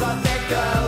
discoteca.